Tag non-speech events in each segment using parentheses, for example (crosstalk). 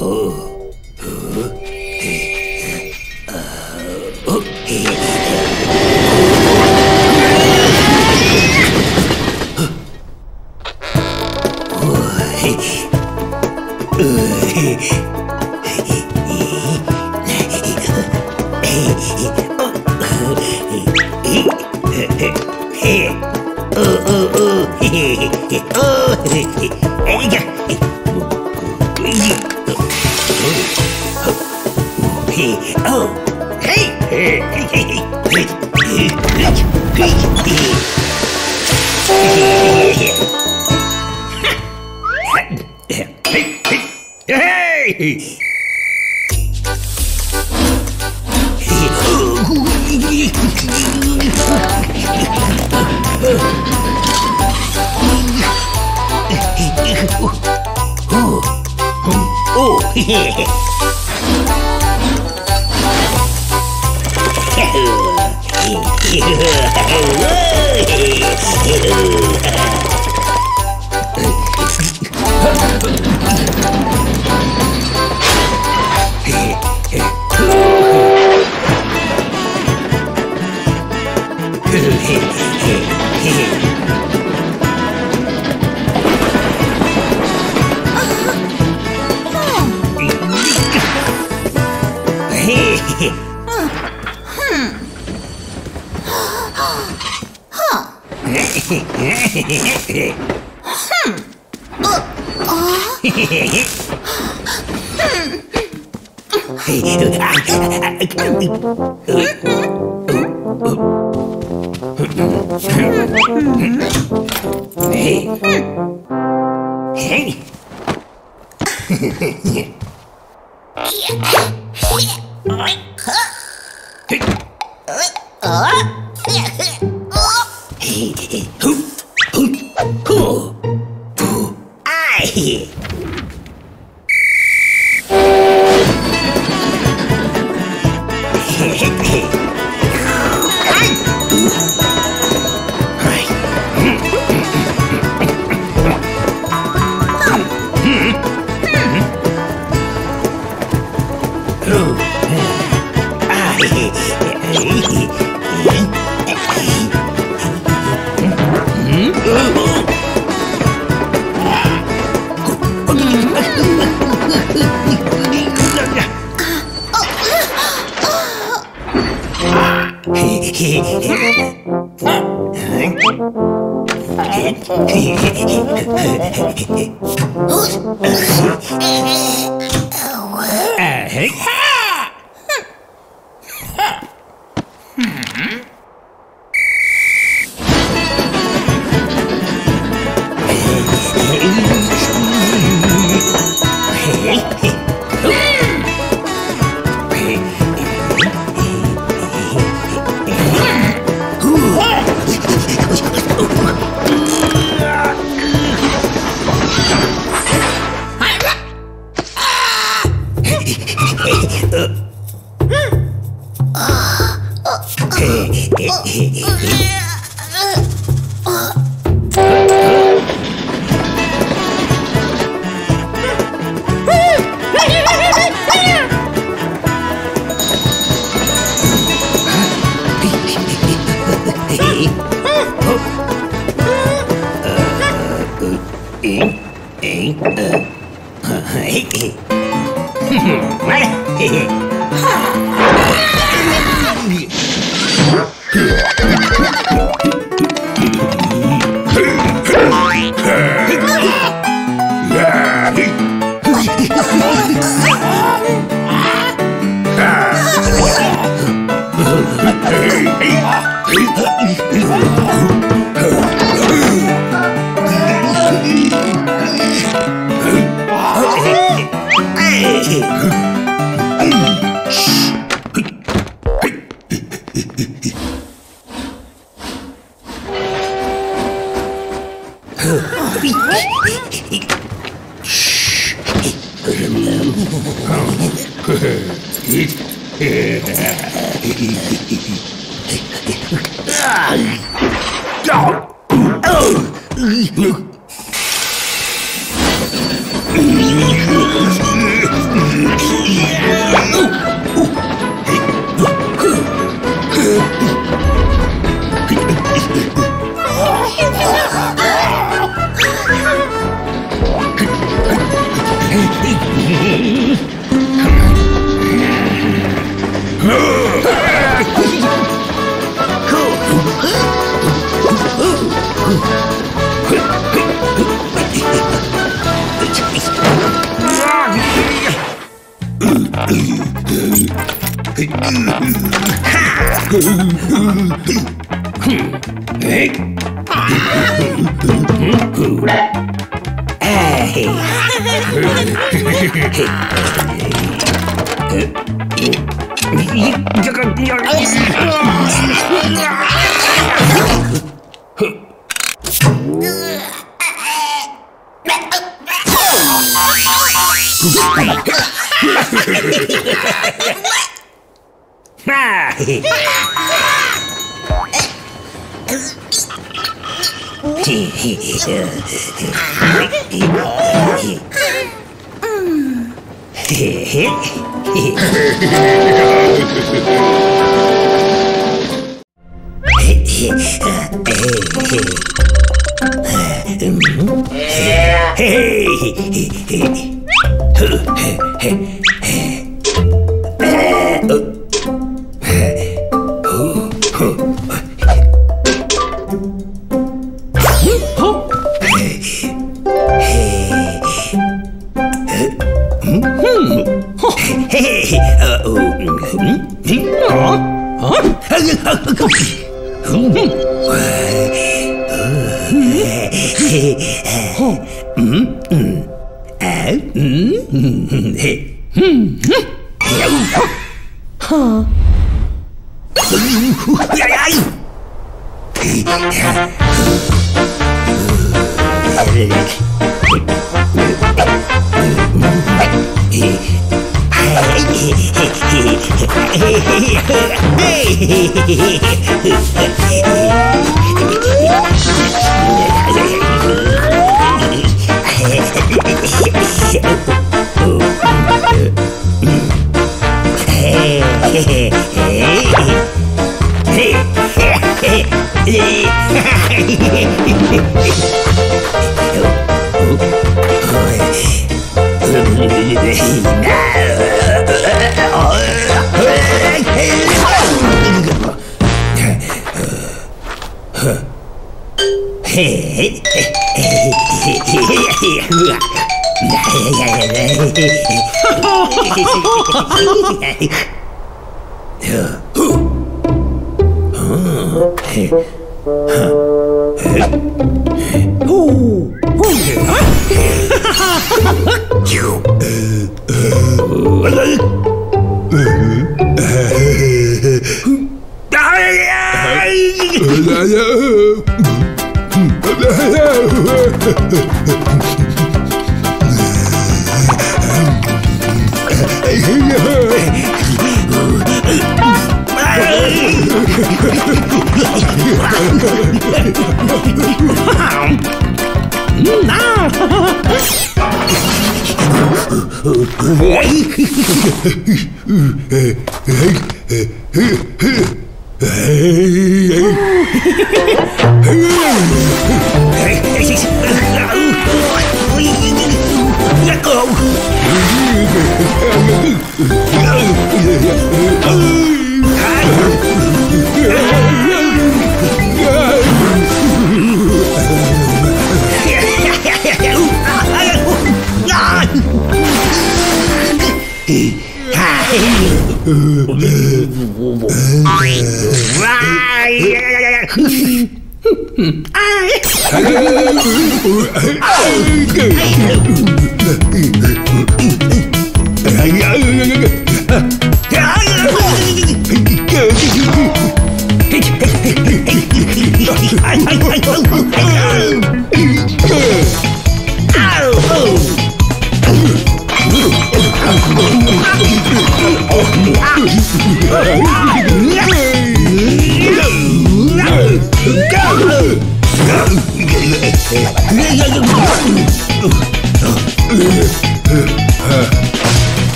Oh.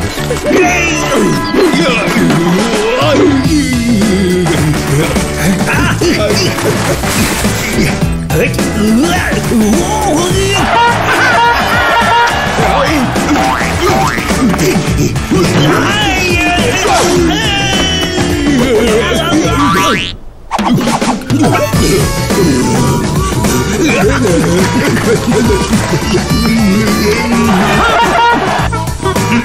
Ha ha ha! Hey!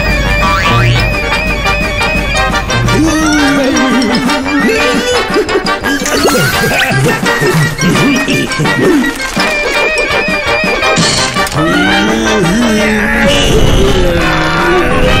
Yeah.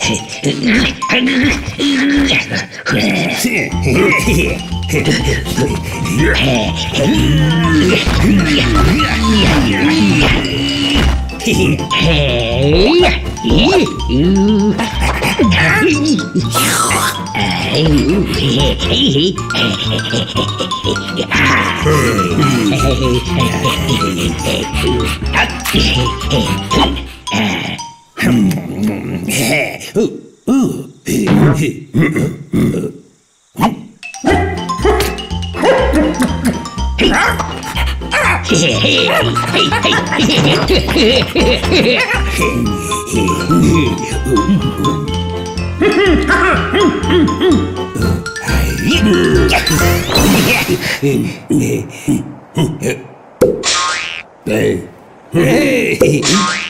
Hey, Hey!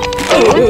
Huh?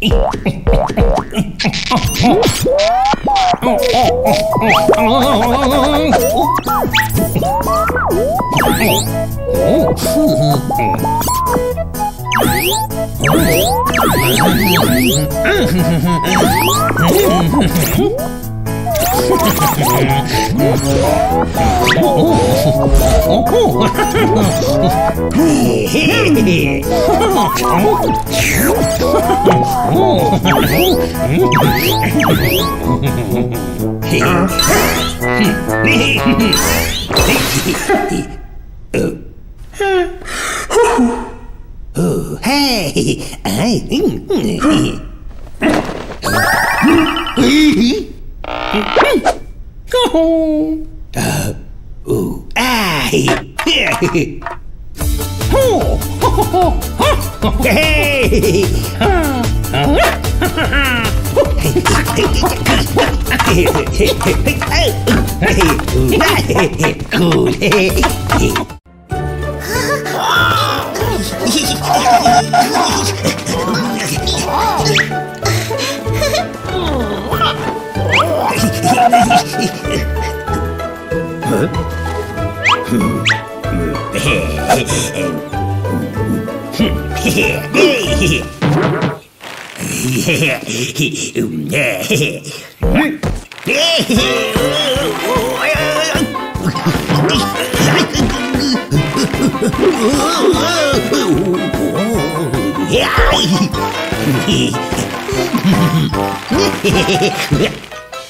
哦，哼哼，嗯哼哼哼，嗯哼哼哼。(laughs) (laughs) (laughs) oh, cool. Oh. oh, hey, I. Go h e y c o Yeah!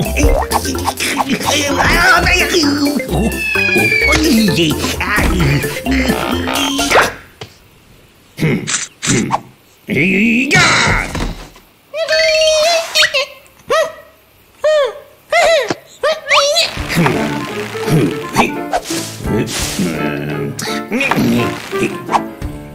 Hmm.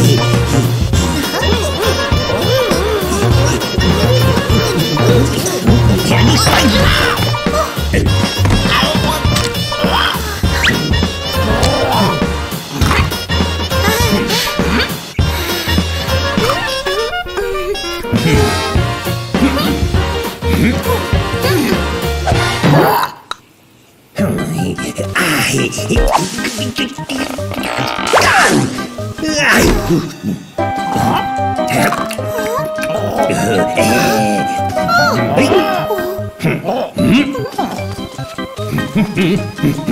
いい Mm-hmm. (laughs)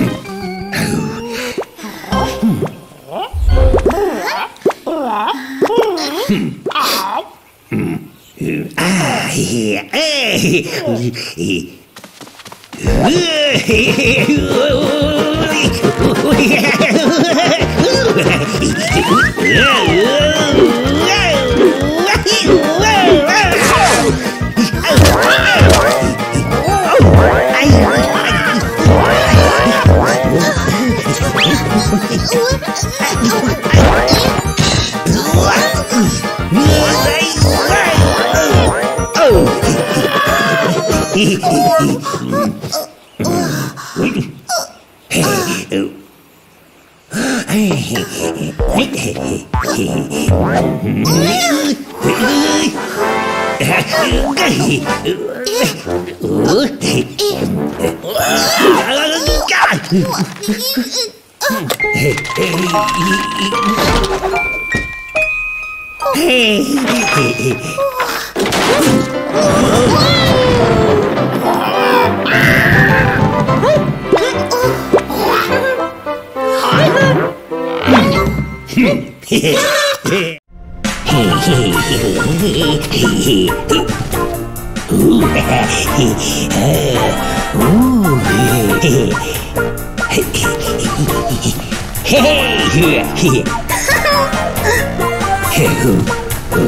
Hey!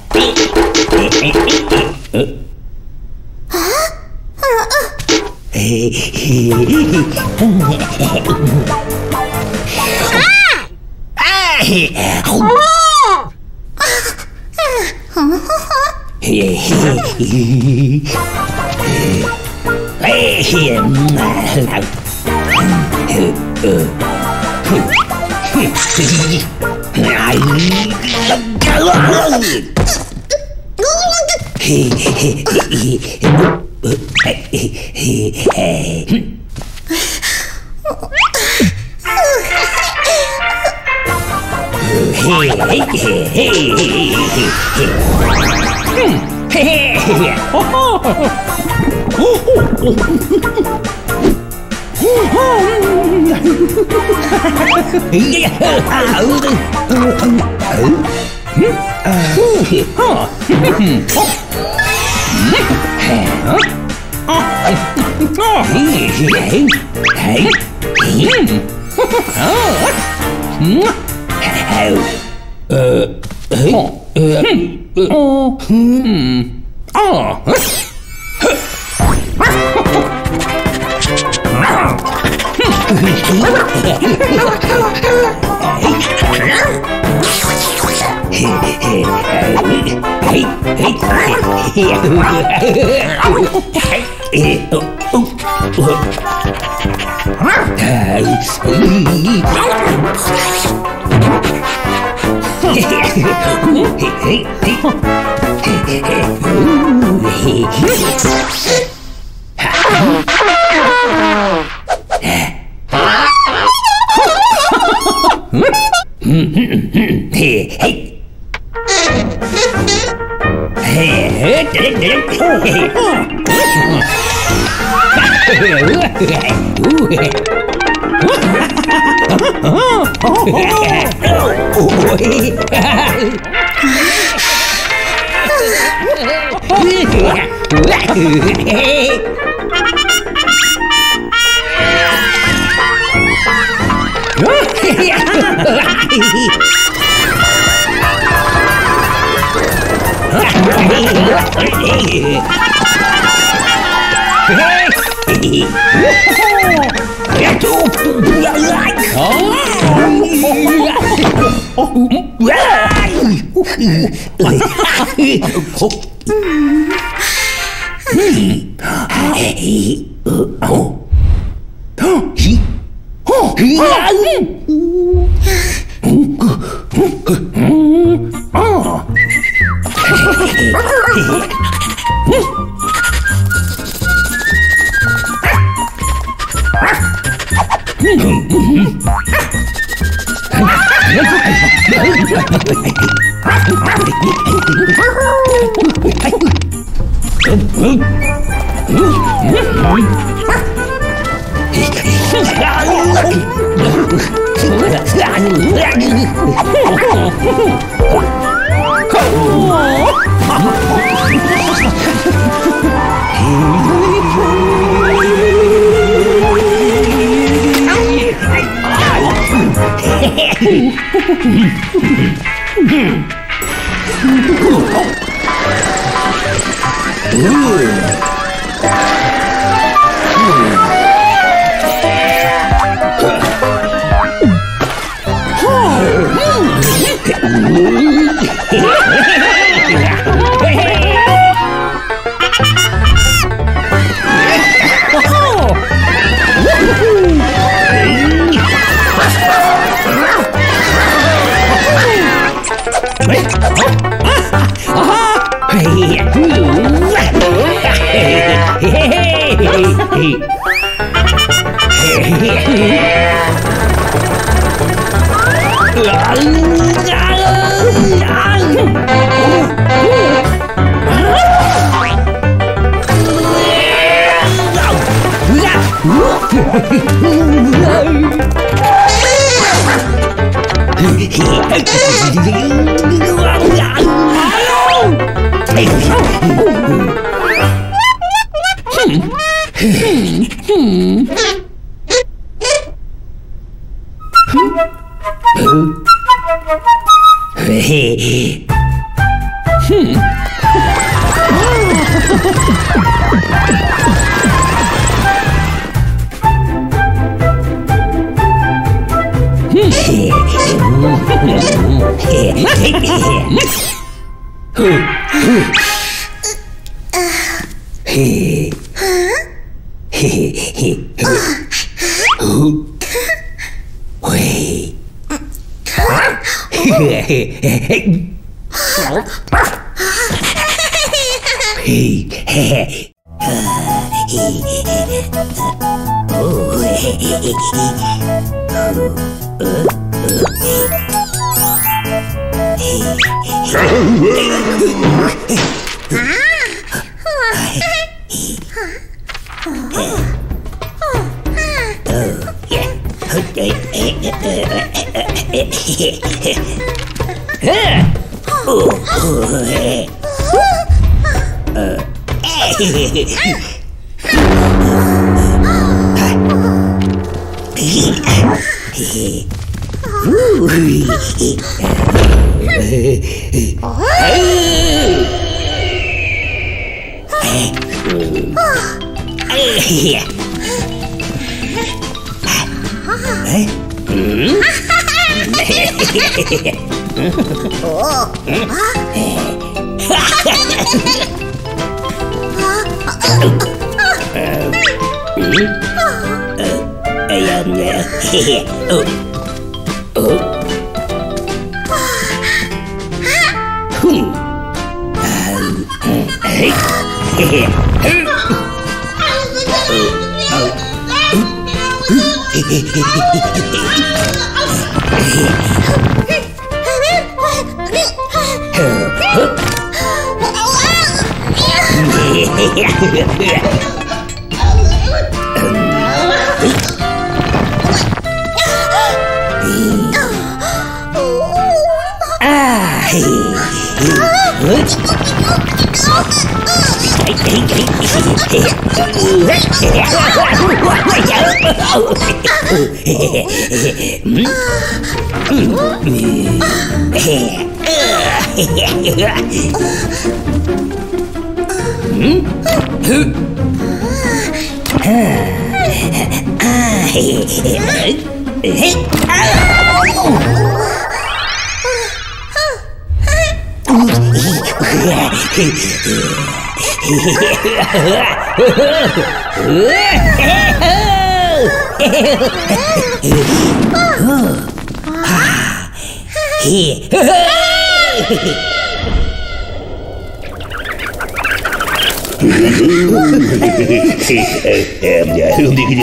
Yeah.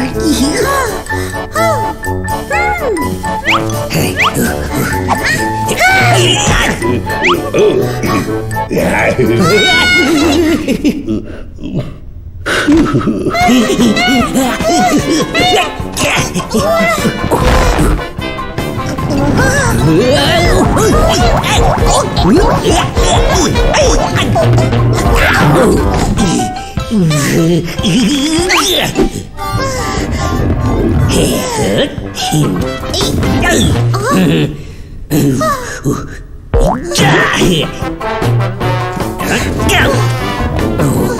Uh, Oh!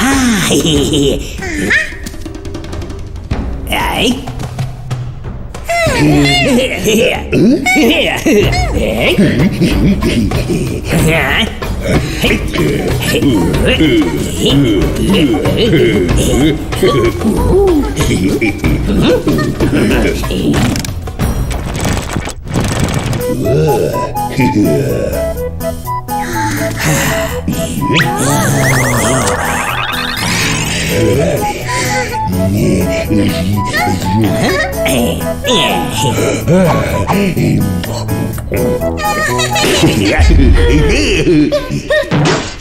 Ah, hey, hey, hey. Yeah. Yeah. (laughs) (laughs) (laughs)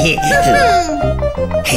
Hehehehe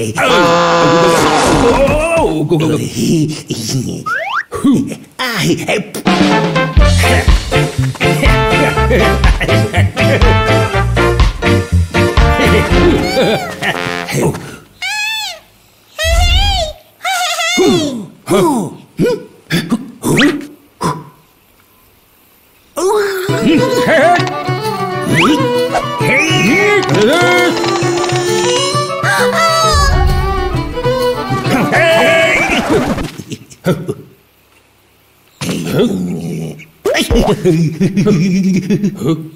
Oh! (laughs) 흑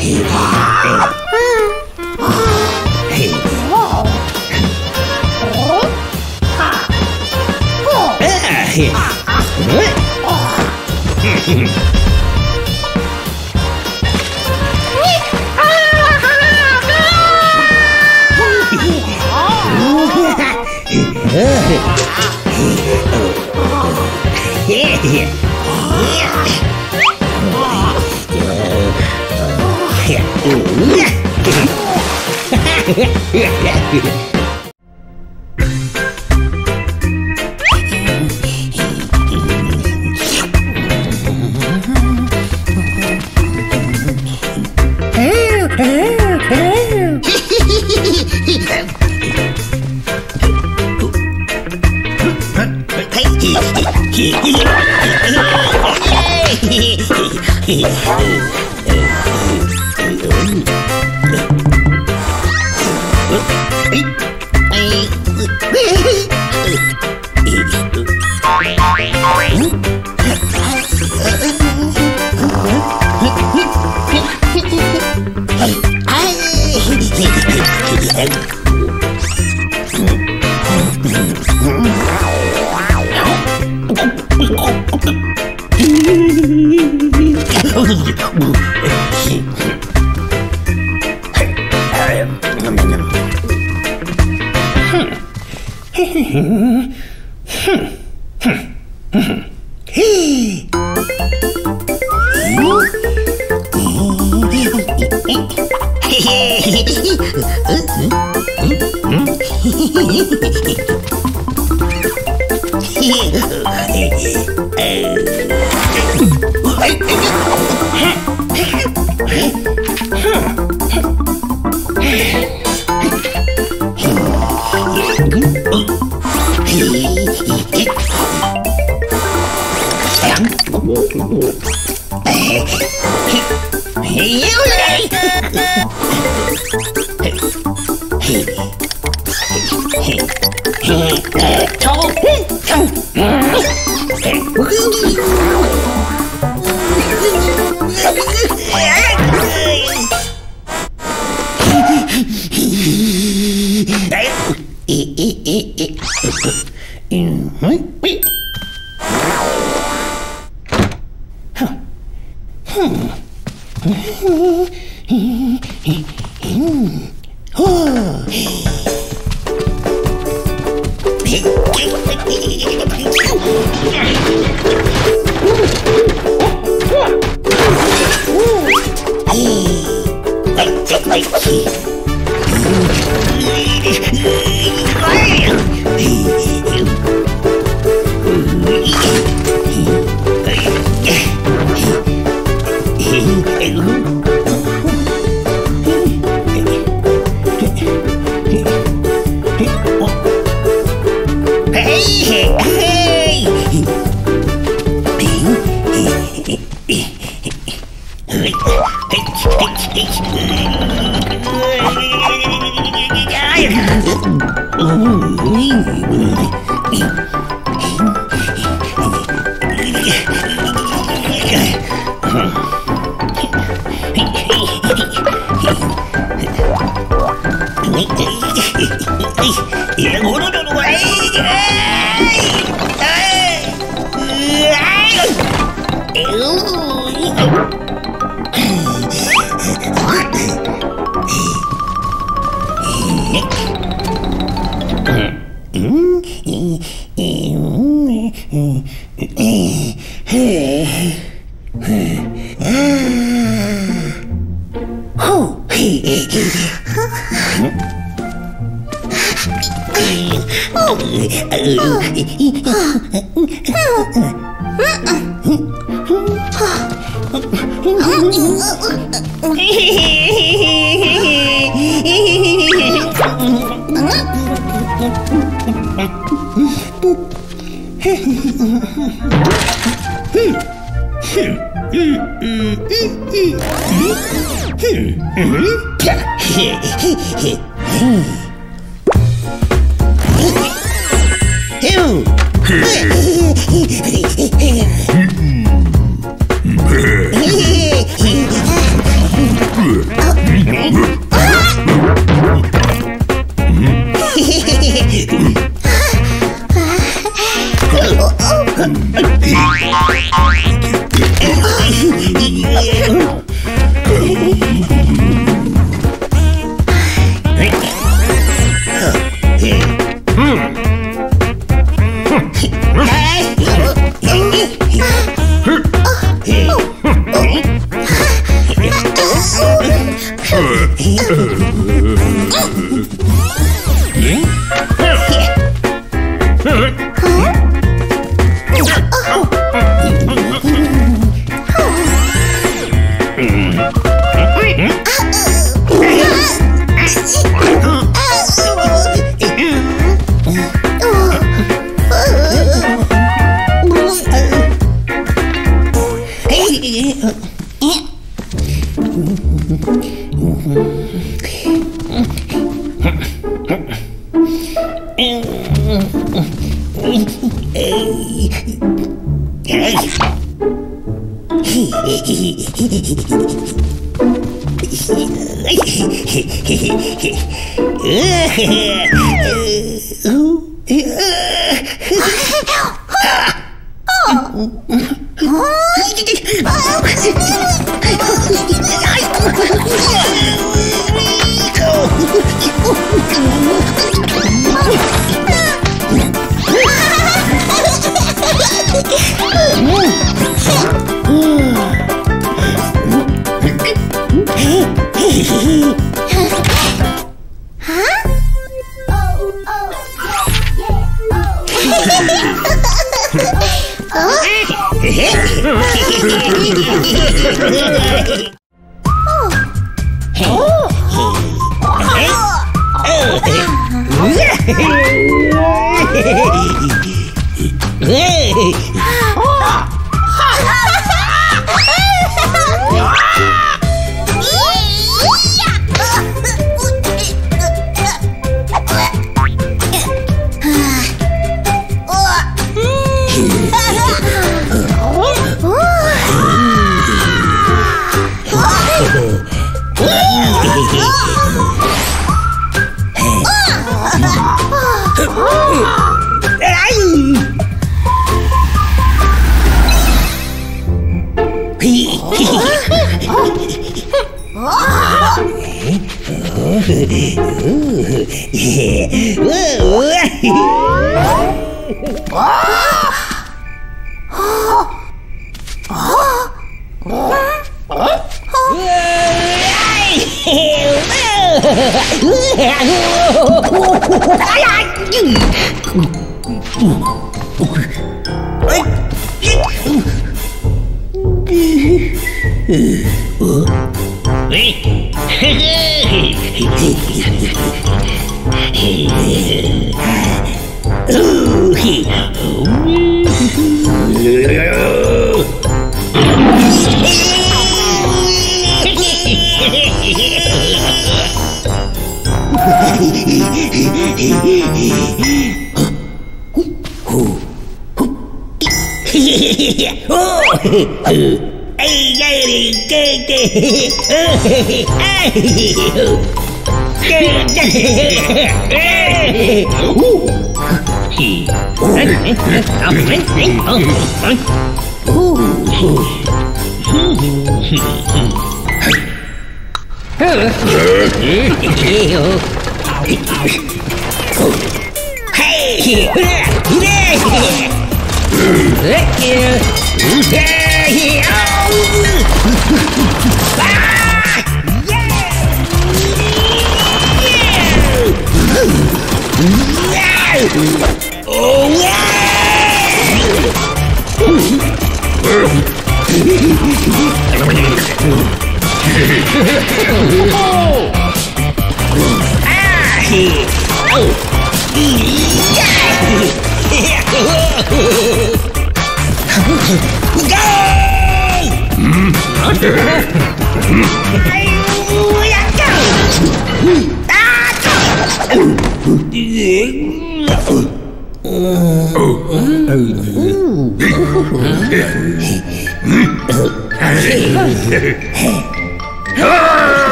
Hmm. Thank you.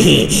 Yeah!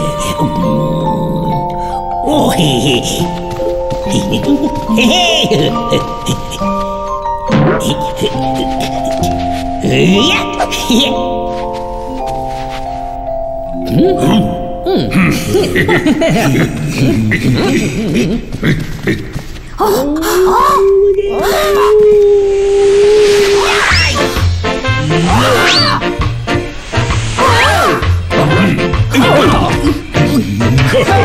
おへへへへへいやうん Hả?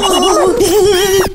Oh! (laughs) (laughs)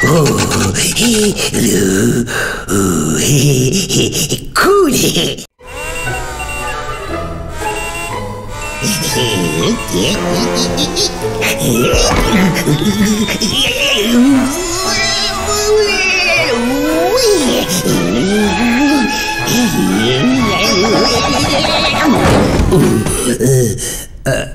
cool. uh, uh.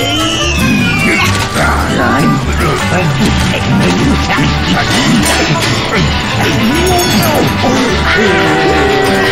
Oh, my God.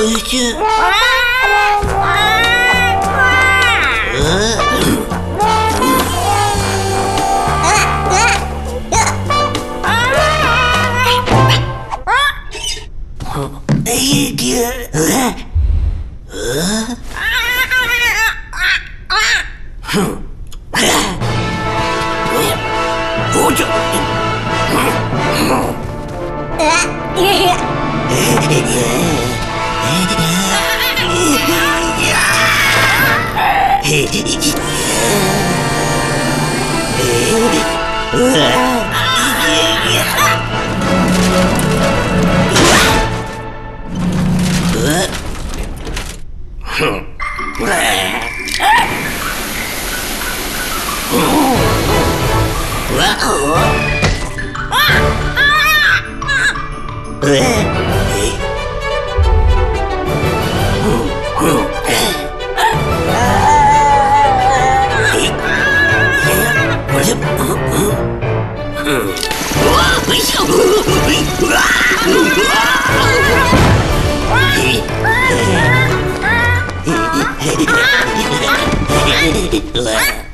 Öykü. Öykü. 呃，(laughs) 哈，呃，哼，呃，啊，啊，啊，呃。Blah.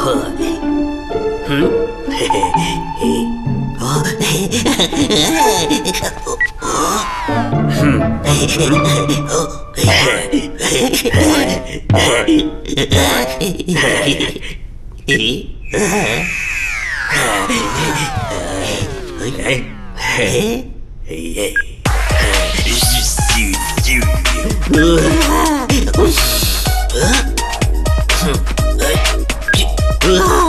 嘿，哼，嘿嘿嘿，哦，嘿嘿嘿哦，哼，嘿嘿嘿，嘿嘿嘿嘿嘿，嘿嘿嘿嘿嘿，嘿嘿嘿，嘿 Oh,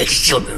Excellent.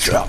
extra.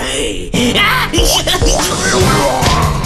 Hey! (laughs)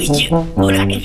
이게 뭐라 해.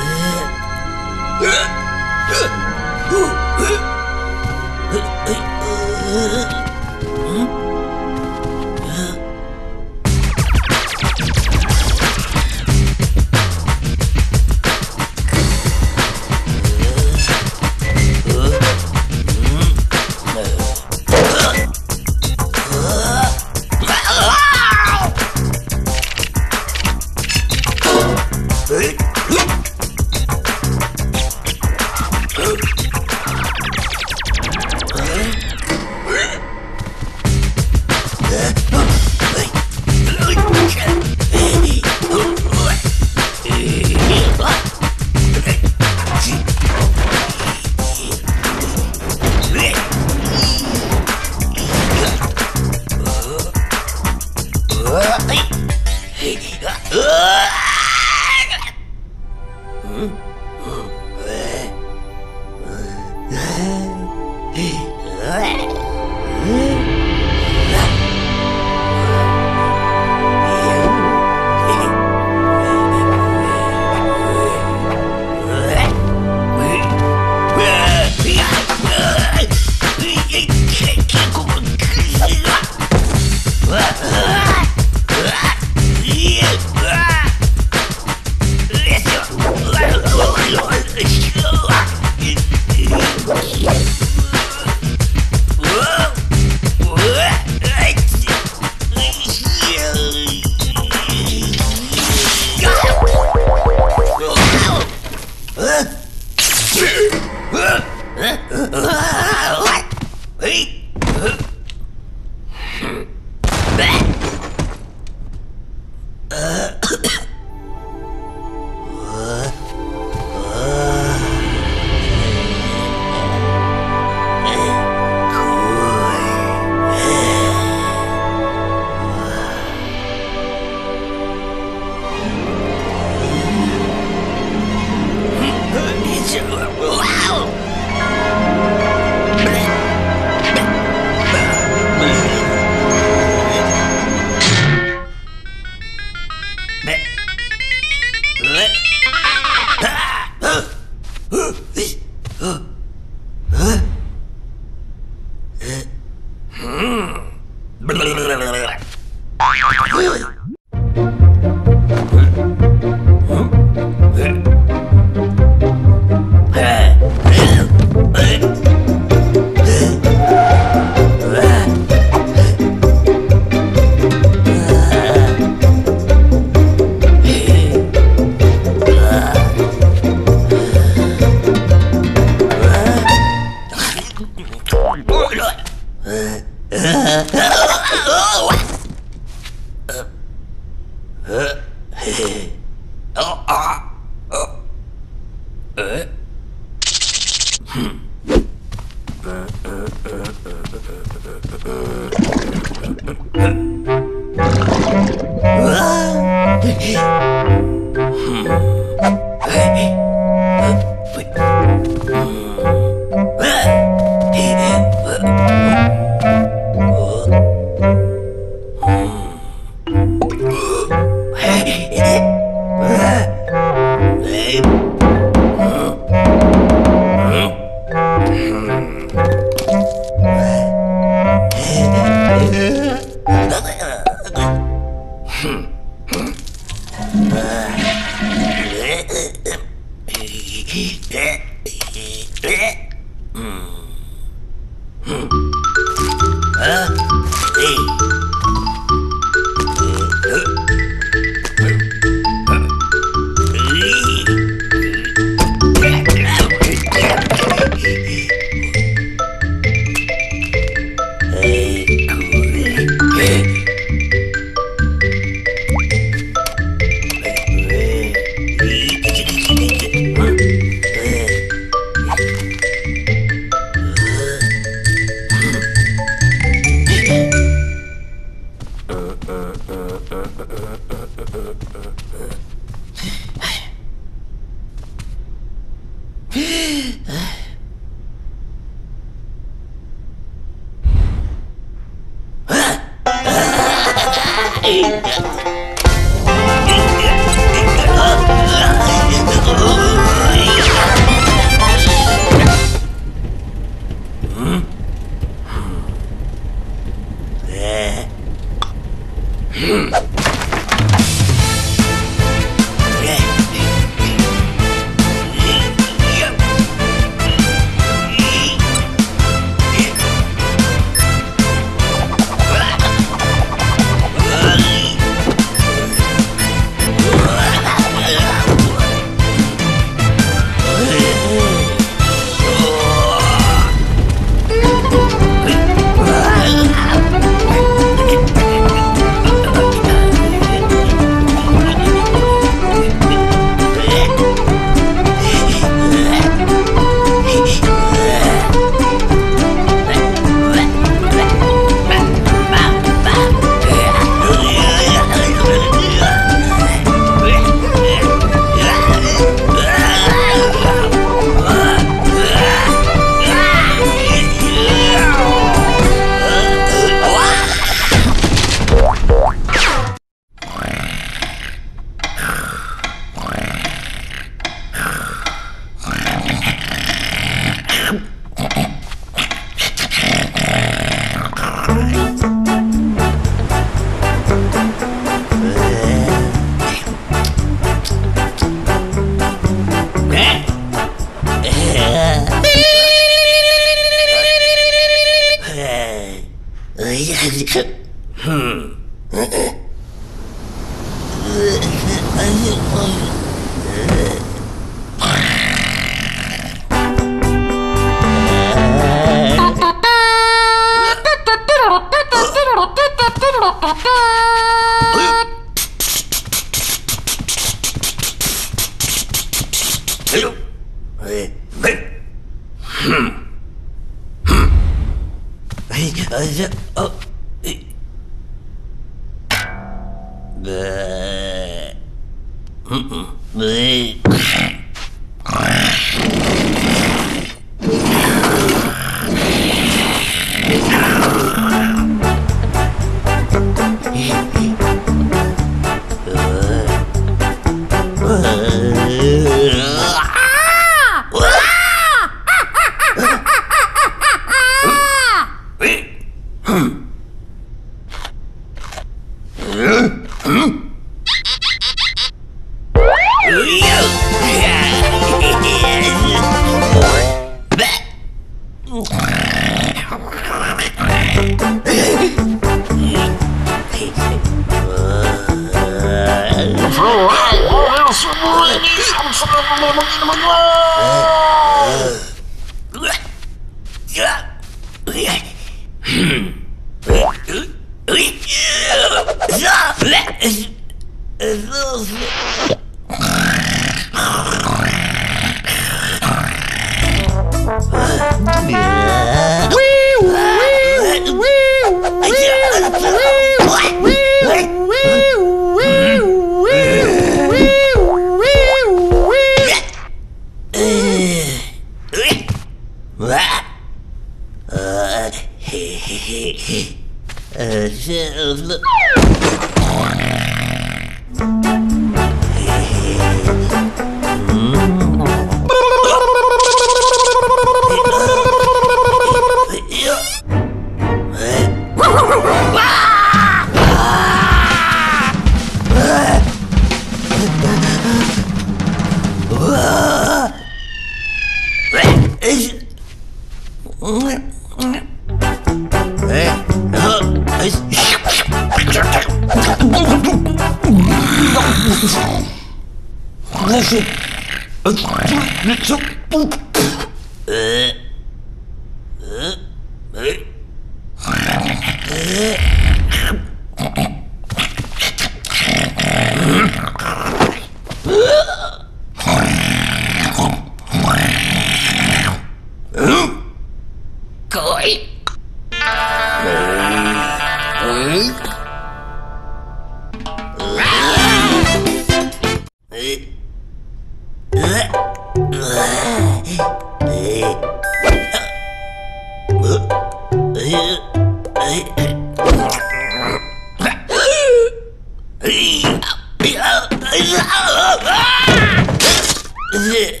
Uh,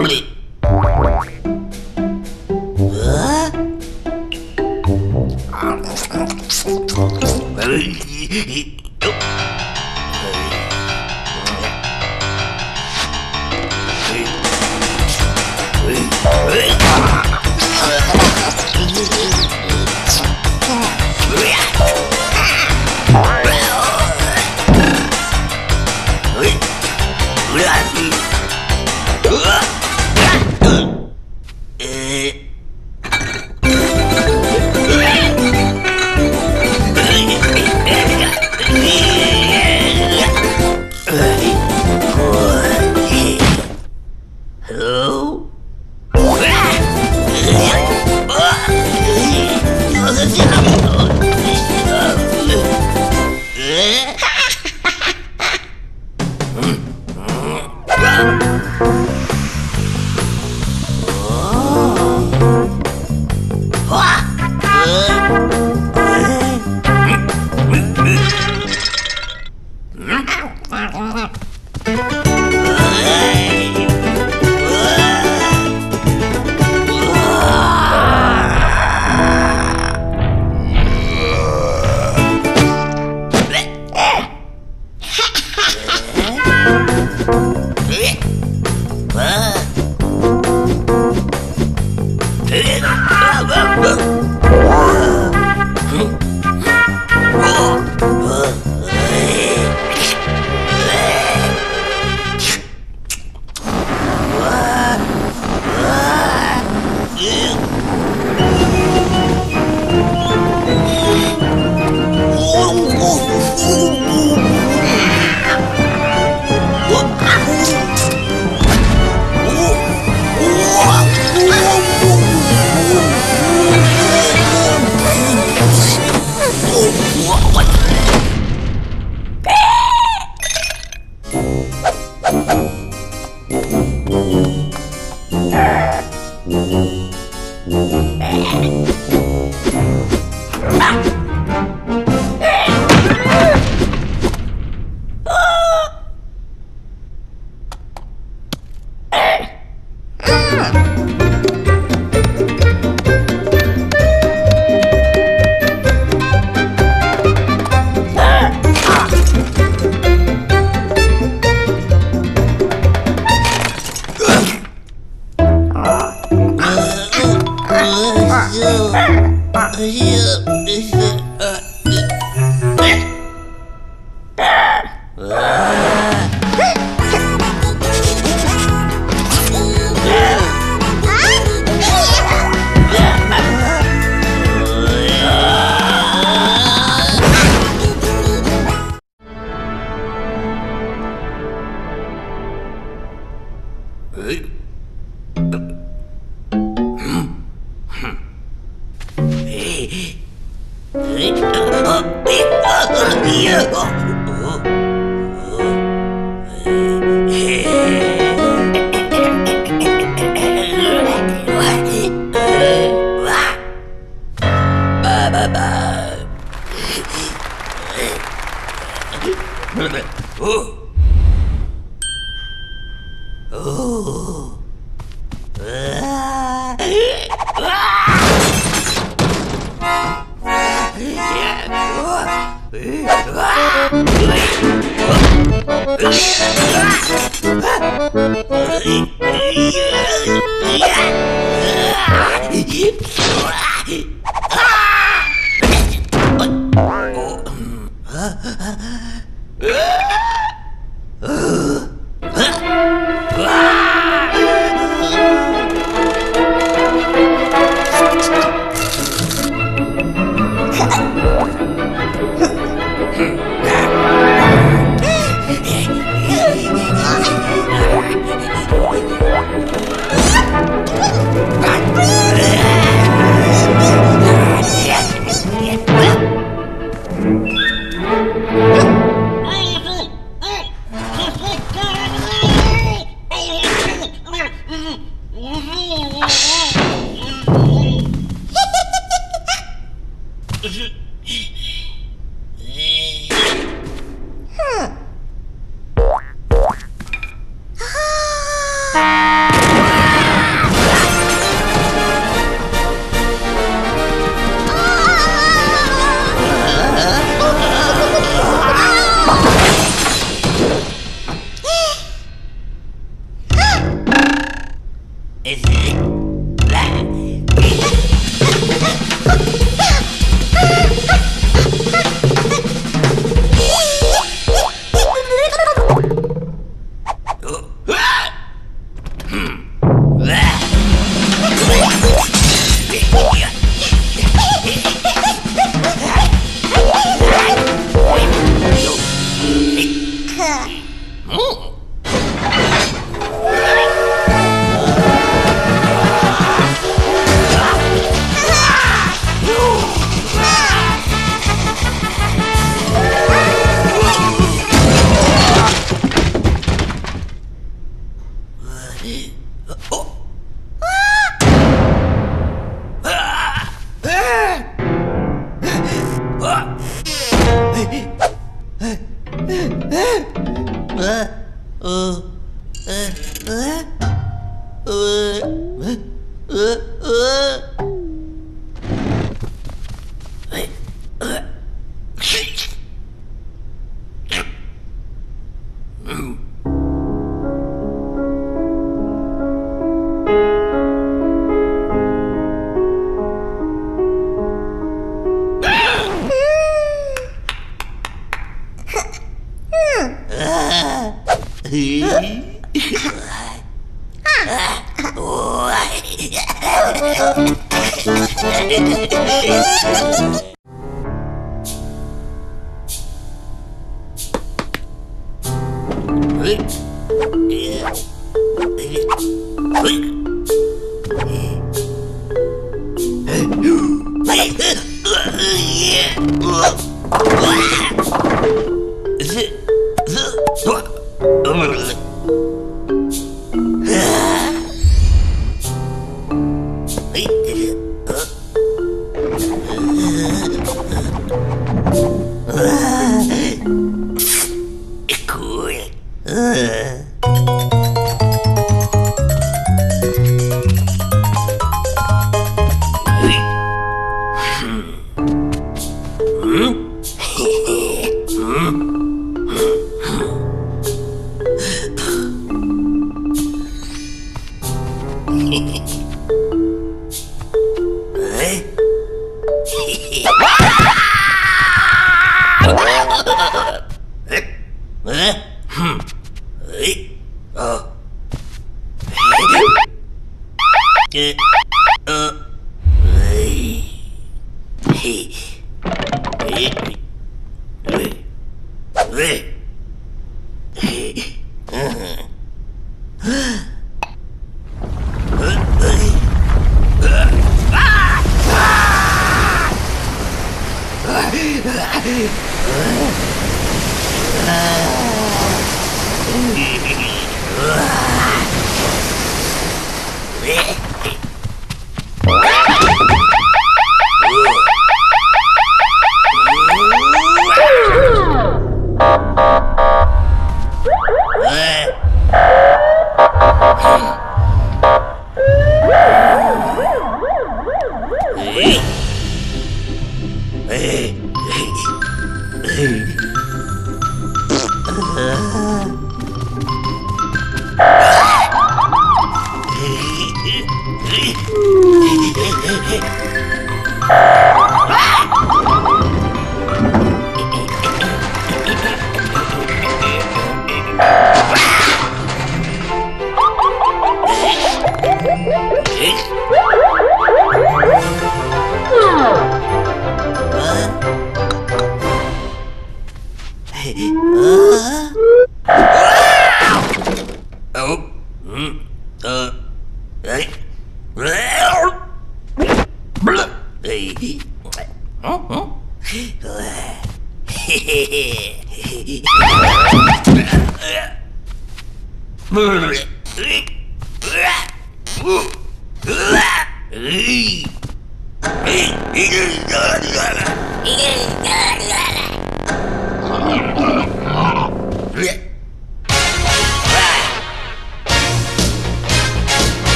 Blip.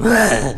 Ugh.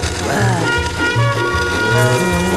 Wow. Vâng.